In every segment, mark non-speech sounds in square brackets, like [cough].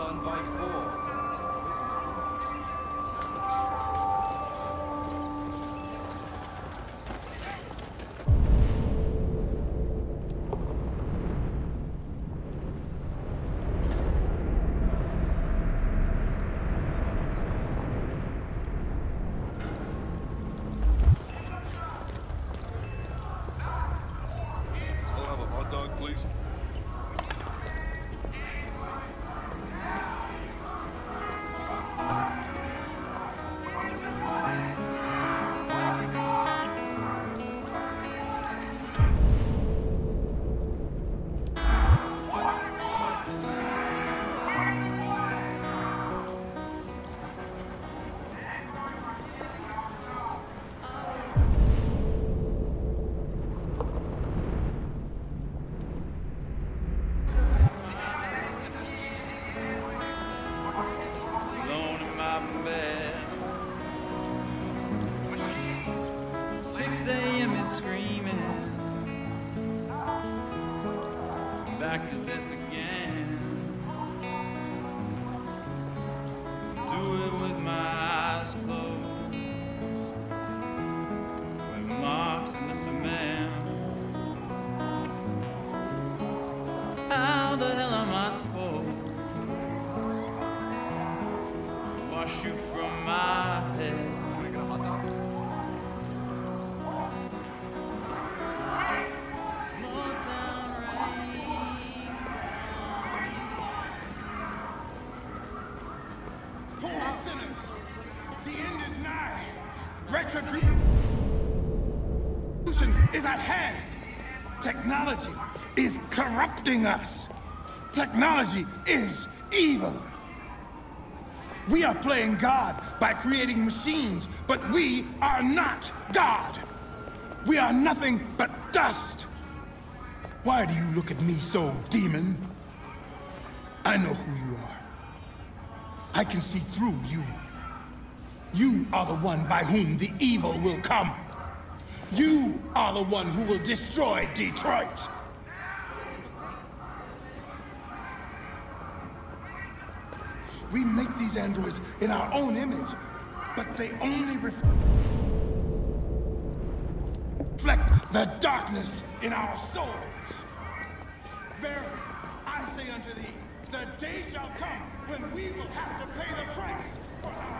done by this again. Do it with my eyes closed. With marks in the cement. How the hell am I supposed? to wash you Retribution is at hand. Technology is corrupting us. Technology is evil. We are playing God by creating machines, but we are not God. We are nothing but dust. Why do you look at me so, demon? I know who you are. I can see through you. You are the one by whom the evil will come. You are the one who will destroy Detroit. We make these androids in our own image, but they only reflect the darkness in our souls. Verily, I say unto thee, the day shall come when we will have to pay the price for our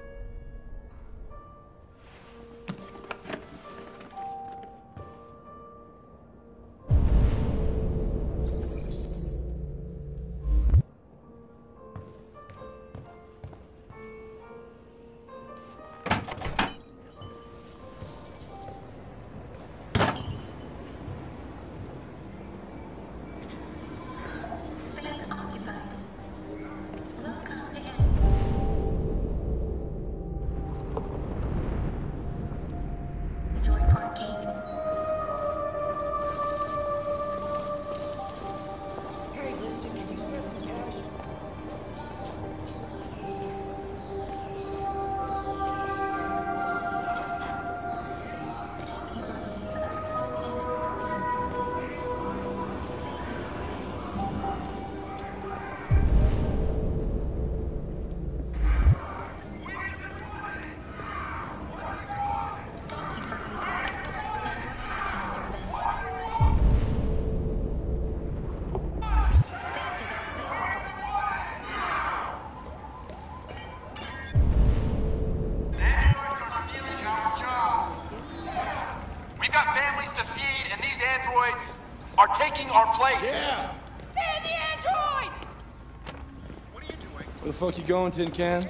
Fuck you going, Tin Can?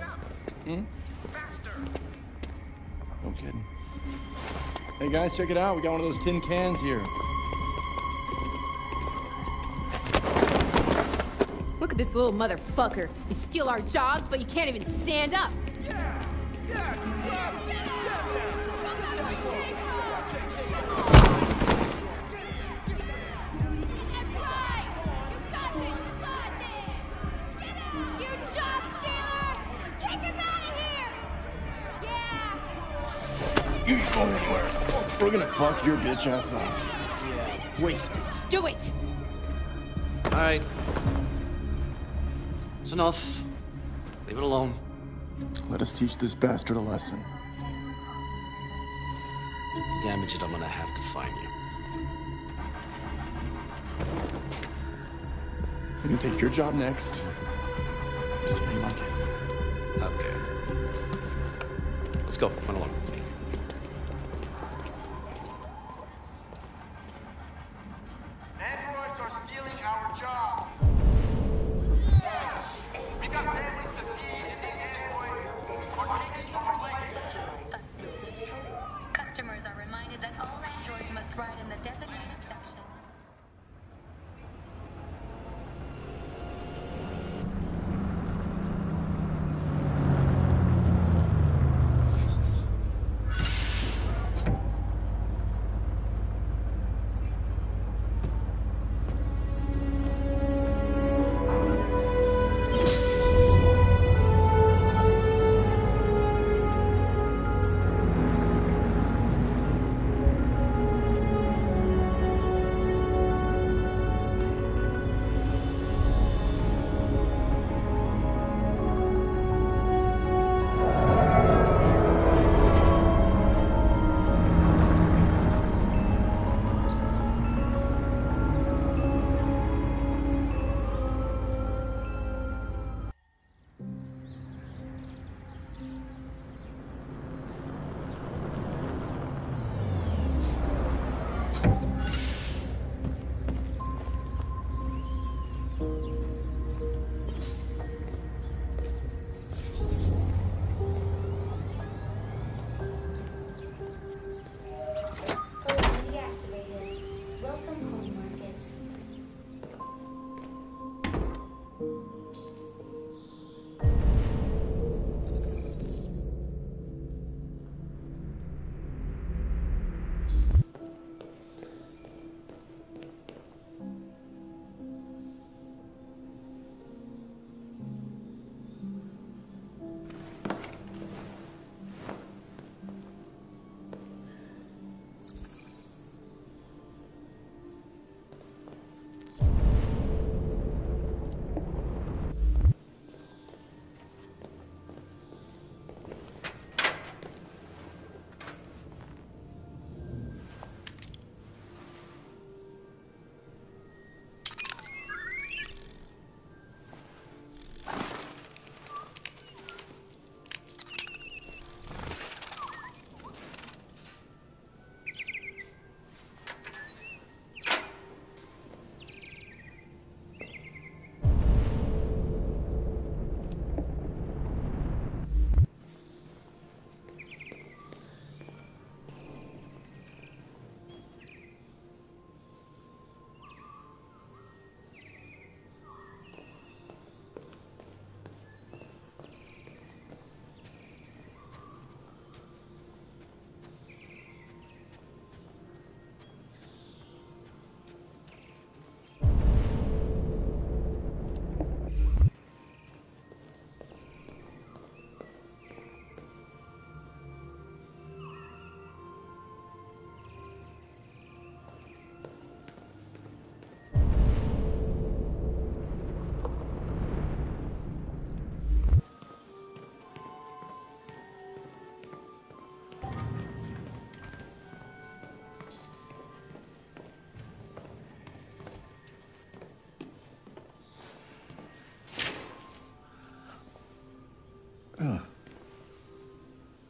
Hmm? No kidding. Hey guys, check it out. We got one of those tin cans here. Look at this little motherfucker. You steal our jobs, but you can't even stand up. You ain't going anywhere. We're gonna fuck your bitch ass up. Yeah, waste it. Do it! All right. It's enough. Leave it alone. Let us teach this bastard a lesson. Damage it, I'm gonna have to find you. We can take your job next. See how you like it. Okay. Let's go. Run along. Ride in the designated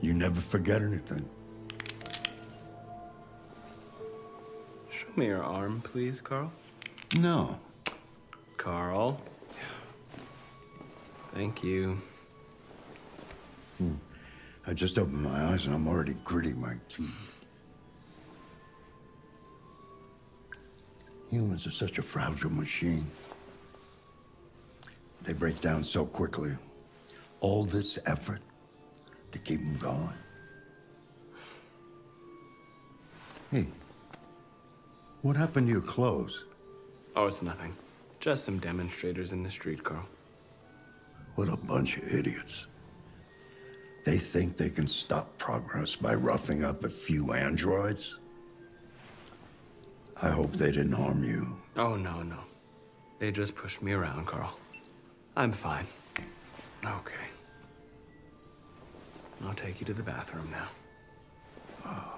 You never forget anything. Show me your arm, please, Carl. No. Carl. Thank you. Hmm. I just opened my eyes and I'm already gritting my teeth. Humans are such a fragile machine. They break down so quickly. All this effort to keep them going. Hey, what happened to your clothes? Oh, it's nothing. Just some demonstrators in the street, Carl. What a bunch of idiots. They think they can stop progress by roughing up a few androids? I hope they didn't harm you. Oh, no, no. They just pushed me around, Carl. I'm fine. Okay. I'll take you to the bathroom now. Oh.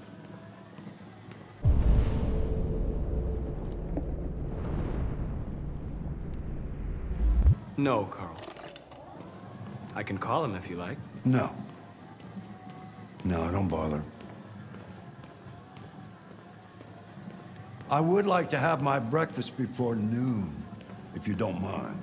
No, Carl. I can call him if you like. No. No, don't bother. I would like to have my breakfast before noon, if you don't mind.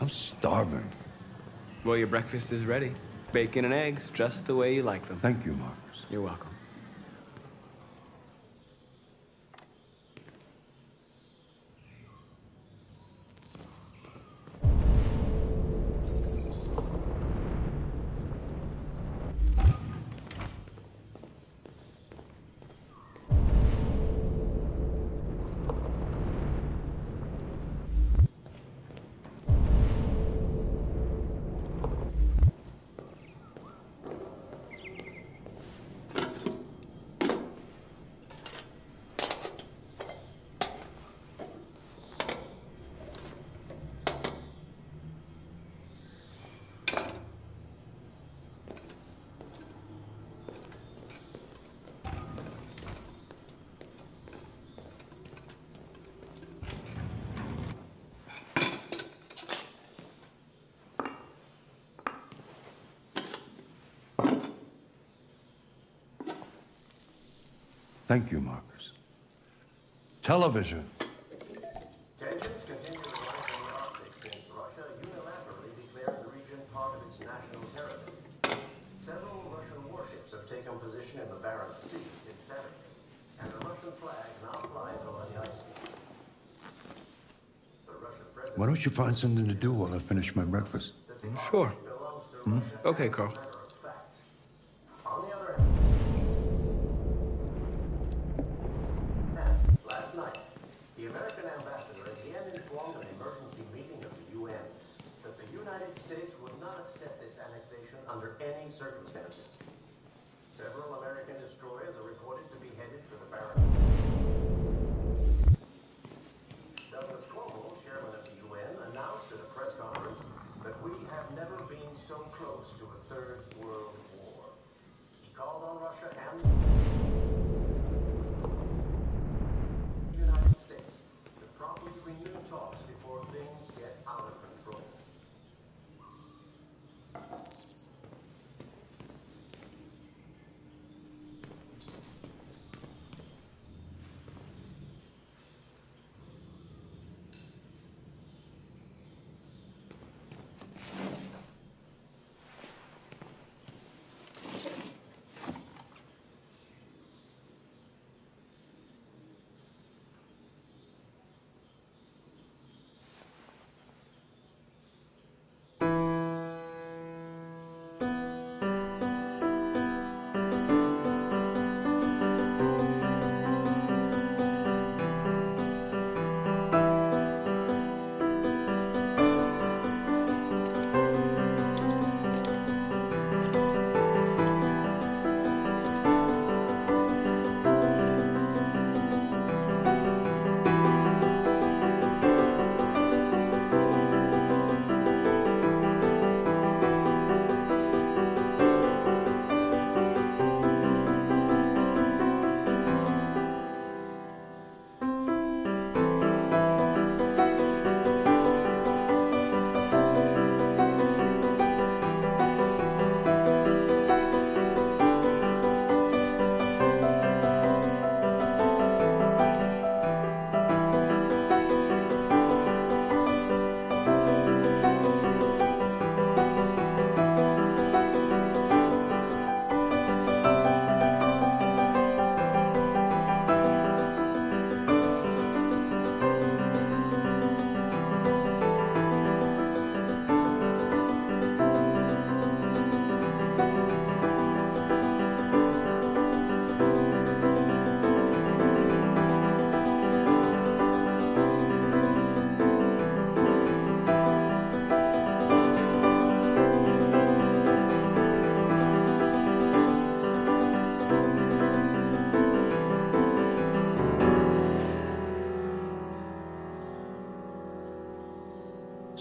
I'm starving. Well, your breakfast is ready. Bacon and eggs, just the way you like them. Thank you, Marcus. You're welcome. Warships have taken position in the Barents Sea in Saturday, and the Russian flag now flies over the ice field. The Russian president Why don't you find something to do while I finish my breakfast? Sure. Hmm? Okay, Carl.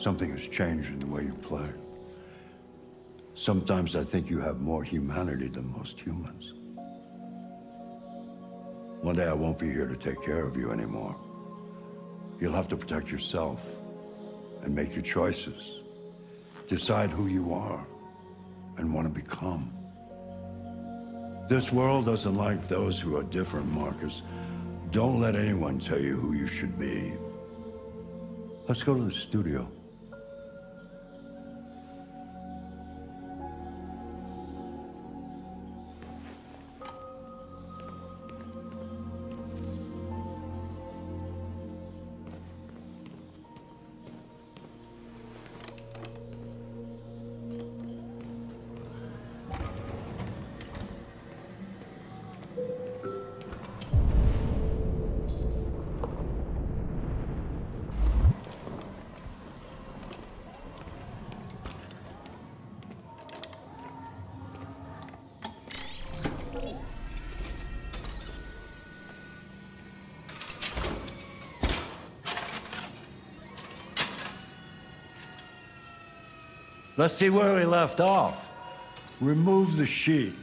Something has changed in the way you play. Sometimes I think you have more humanity than most humans. One day I won't be here to take care of you anymore. You'll have to protect yourself and make your choices. Decide who you are and want to become. This world doesn't like those who are different, Marcus. Don't let anyone tell you who you should be. Let's go to the studio. Let's see where we left off. Remove the sheet.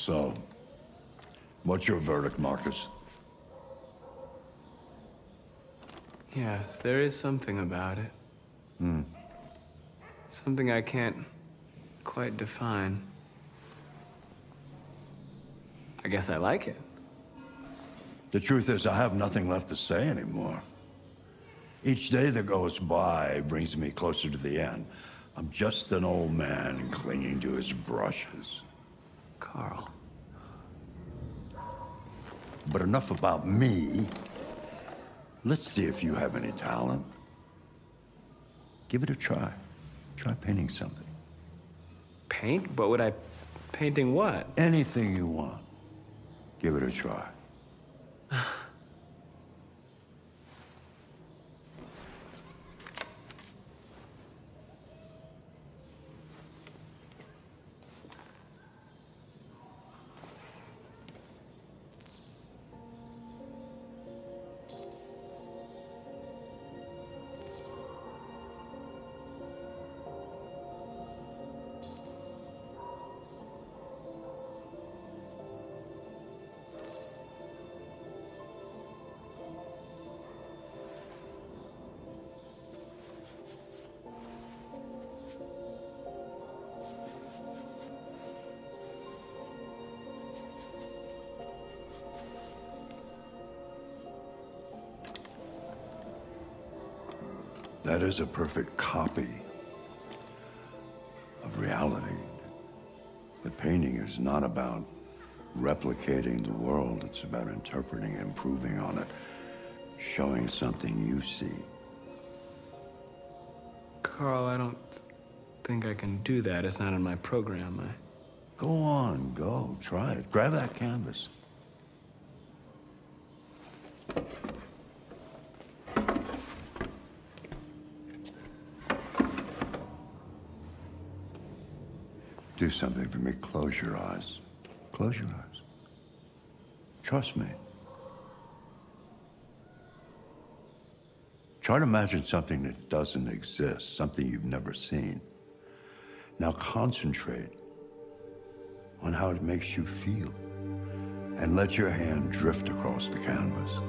So, what's your verdict, Marcus? Yes, there is something about it. Hmm. Something I can't quite define. I guess I like it. The truth is, I have nothing left to say anymore. Each day that goes by brings me closer to the end. I'm just an old man clinging to his brushes. Carl. But enough about me. Let's see if you have any talent. Give it a try. Try painting something. Paint? What would I... Painting what? Anything you want. Give it a try. [sighs] [sighs] [sighs] That is a perfect copy of reality. But painting is not about replicating the world. It's about interpreting, and improving on it, showing something you see. Carl, I don't think I can do that. It's not in my program. I... Go on, go. Try it. Grab that canvas. Do something for me. Close your eyes. Close your eyes. Trust me. Try to imagine something that doesn't exist, something you've never seen. Now concentrate on how it makes you feel and let your hand drift across the canvas.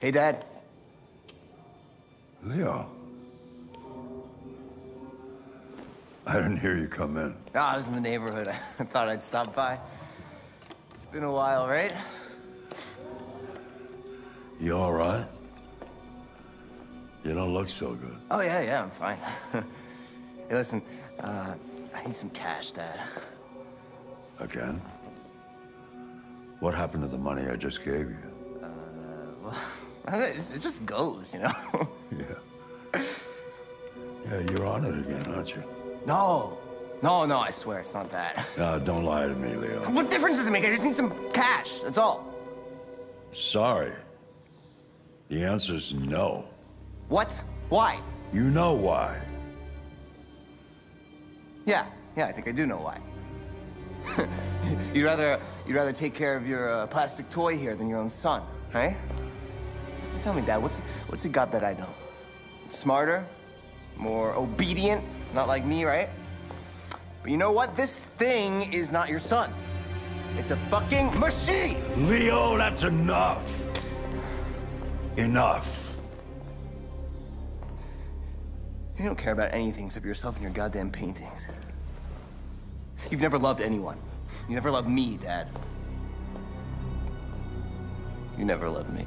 Hey, Dad. Leo. I didn't hear you come in. Oh, I was in the neighborhood. [laughs] I thought I'd stop by. It's been a while, right? You all right? You don't look so good. Oh, yeah, yeah, I'm fine. [laughs] hey, listen, uh, I need some cash, Dad. Again? What happened to the money I just gave you? Well, it just- it just goes, you know? [laughs] Yeah. Yeah, you're on it again, aren't you? no, no, no, I swear it's not that. [laughs] No, don't lie to me, Leo. What difference does it make? I just need some cash, that's all. Sorry. The answer's no. What? Why? You know why. Yeah, yeah, I think I do know why. [laughs] you'd rather you'd rather take care of your uh, plastic toy here than your own son, right? Tell me, Dad, what's what's it got that I don't? Smarter, more obedient, not like me, right? But you know what? This thing is not your son. It's a fucking machine. Leo, that's enough. Enough. You don't care about anything except yourself and your goddamn paintings. You've never loved anyone. You never loved me, Dad. You never loved me.